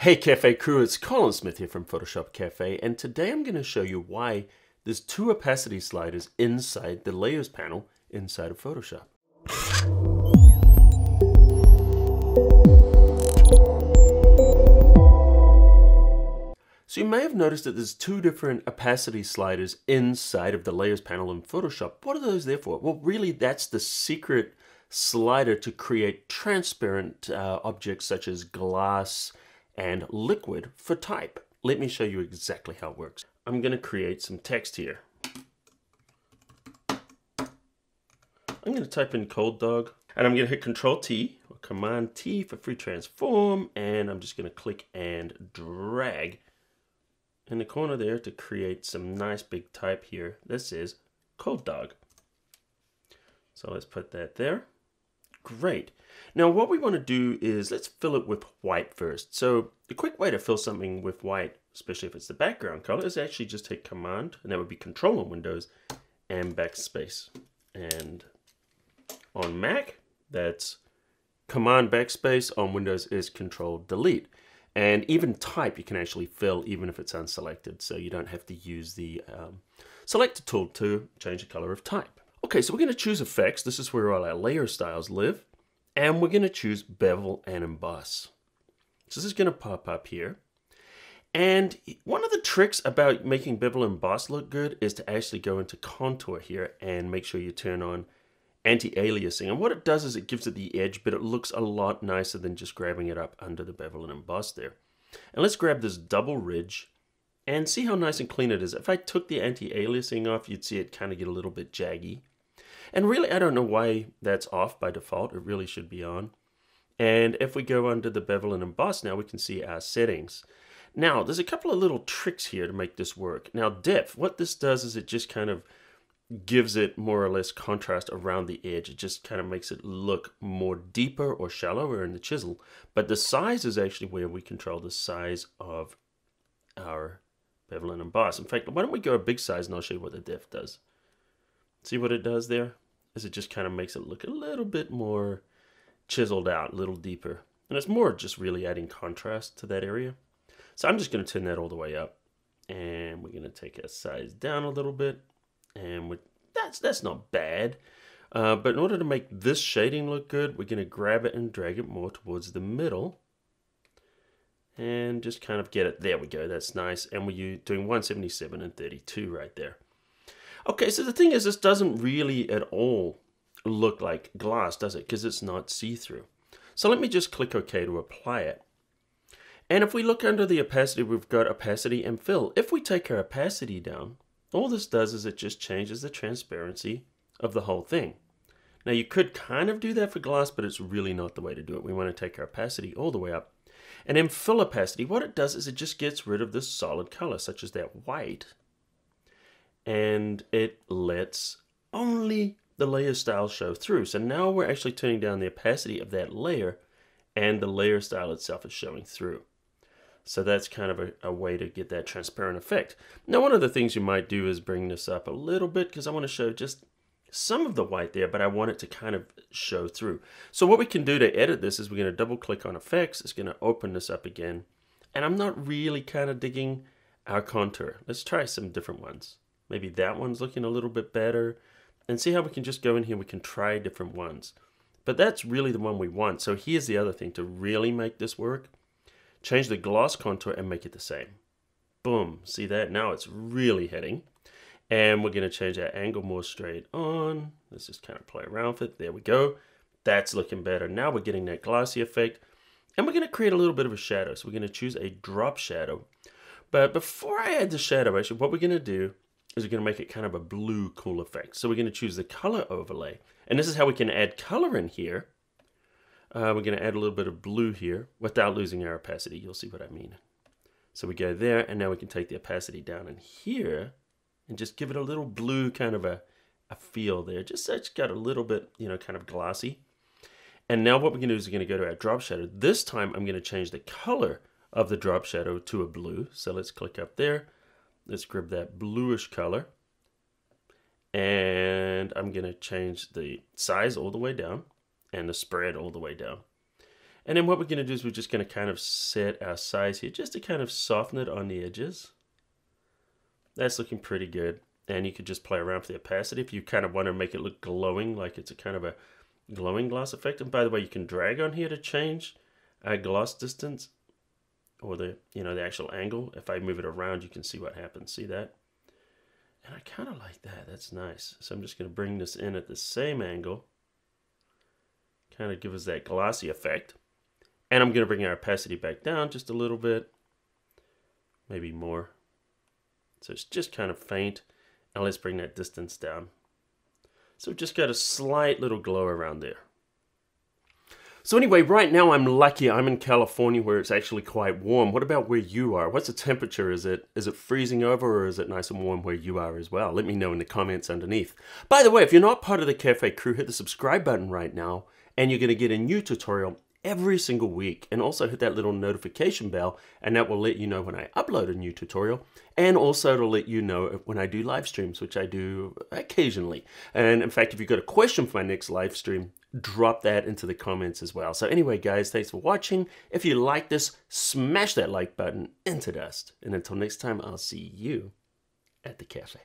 Hey Cafe crew, it's Colin Smith here from Photoshop Cafe and today I'm going to show you why there's two opacity sliders inside the layers panel inside of Photoshop. So you may have noticed that there's two different opacity sliders inside of the layers panel in Photoshop. What are those there for? Well really that's the secret slider to create transparent uh, objects such as glass, and liquid for type. Let me show you exactly how it works. I'm going to create some text here. I'm going to type in cold dog and I'm going to hit control T or command T for free transform and I'm just going to click and drag in the corner there to create some nice big type here. This is cold dog. So let's put that there. Great. Now what we want to do is let's fill it with white first. So the quick way to fill something with white, especially if it's the background color, is actually just hit command and that would be control on Windows and backspace. And on Mac, that's command backspace. On Windows is control delete. And even type you can actually fill even if it's unselected. So you don't have to use the um, selector tool to change the color of type. Okay, so we're going to choose effects. This is where all our layer styles live. And we're going to choose bevel and emboss. So this is going to pop up here. And one of the tricks about making bevel and emboss look good is to actually go into contour here and make sure you turn on anti-aliasing. And what it does is it gives it the edge, but it looks a lot nicer than just grabbing it up under the bevel and emboss there. And let's grab this double ridge and see how nice and clean it is. If I took the anti-aliasing off, you'd see it kind of get a little bit jaggy. And really, I don't know why that's off by default. It really should be on. And if we go under the bevel and emboss now, we can see our settings. Now, there's a couple of little tricks here to make this work. Now, depth, what this does is it just kind of gives it more or less contrast around the edge. It just kind of makes it look more deeper or shallower in the chisel. But the size is actually where we control the size of our bevel and emboss. In fact, why don't we go a big size and I'll show you what the depth does. See what it does there? Is it just kind of makes it look a little bit more chiseled out, a little deeper. And it's more just really adding contrast to that area. So I'm just going to turn that all the way up. And we're going to take our size down a little bit. And that's, that's not bad. Uh, but in order to make this shading look good, we're going to grab it and drag it more towards the middle. And just kind of get it. There we go. That's nice. And we're doing 177 and 32 right there. Okay, so the thing is, this doesn't really at all look like glass, does it? Because it's not see-through. So let me just click OK to apply it. And if we look under the opacity, we've got opacity and fill. If we take our opacity down, all this does is it just changes the transparency of the whole thing. Now you could kind of do that for glass, but it's really not the way to do it. We want to take our opacity all the way up. And in fill opacity, what it does is it just gets rid of this solid color, such as that white, and it lets only the layer style show through. So now we're actually turning down the opacity of that layer and the layer style itself is showing through. So that's kind of a, a, way to get that transparent effect. Now one of the things you might do is bring this up a little bit because I want to show just some of the white there, but I want it to kind of show through. So what we can do to edit this is we're going to double click on effects. It's going to open this up again. And I'm not really kind of digging our contour. Let's try some different ones. Maybe that one's looking a little bit better. And see how we can just go in here, we can try different ones. But that's really the one we want. So here's the other thing, to really make this work, change the gloss contour and make it the same. Boom, see that? Now it's really hitting. And we're gonna change our angle more straight on. Let's just kind of play around with it. There we go. That's looking better. Now we're getting that glossy effect. And we're gonna create a little bit of a shadow. So we're gonna choose a drop shadow. But before I add the shadow, actually, what we're gonna do is we're going to make it kind of a blue cool effect. So we're going to choose the color overlay. And this is how we can add color in here. Uh, we're going to add a little bit of blue here without losing our opacity. You'll see what I mean. So we go there and now we can take the opacity down in here and just give it a little blue kind of a, a feel there. Just so it's got a little bit, you know, kind of glossy. And now what we're going to do is we're going to go to our drop shadow. This time I'm going to change the color of the drop shadow to a blue. So let's click up there let's grab that bluish color and I'm going to change the size all the way down and the spread all the way down. And then what we're going to do is we're just going to kind of set our size here just to kind of soften it on the edges. That's looking pretty good. And you could just play around with the opacity if you kind of want to make it look glowing, like it's a kind of a glowing glass effect. And by the way, you can drag on here to change our gloss distance or the, you know, the actual angle. If I move it around, you can see what happens. See that? And I kind of like that. That's nice. So I'm just going to bring this in at the same angle. Kind of give us that glossy effect. And I'm going to bring our opacity back down just a little bit. Maybe more. So it's just kind of faint. And let's bring that distance down. So just got a slight little glow around there. So anyway, right now I'm lucky. I'm in California where it's actually quite warm. What about where you are? What's the temperature? Is it is it freezing over or is it nice and warm where you are as well? Let me know in the comments underneath. By the way, if you're not part of the Cafe crew, hit the subscribe button right now and you're going to get a new tutorial every single week and also hit that little notification bell and that will let you know when I upload a new tutorial and also to let you know when I do live streams which I do occasionally. And in fact if you've got a question for my next live stream drop that into the comments as well. So anyway guys thanks for watching. If you like this smash that like button into dust. And until next time I'll see you at the cafe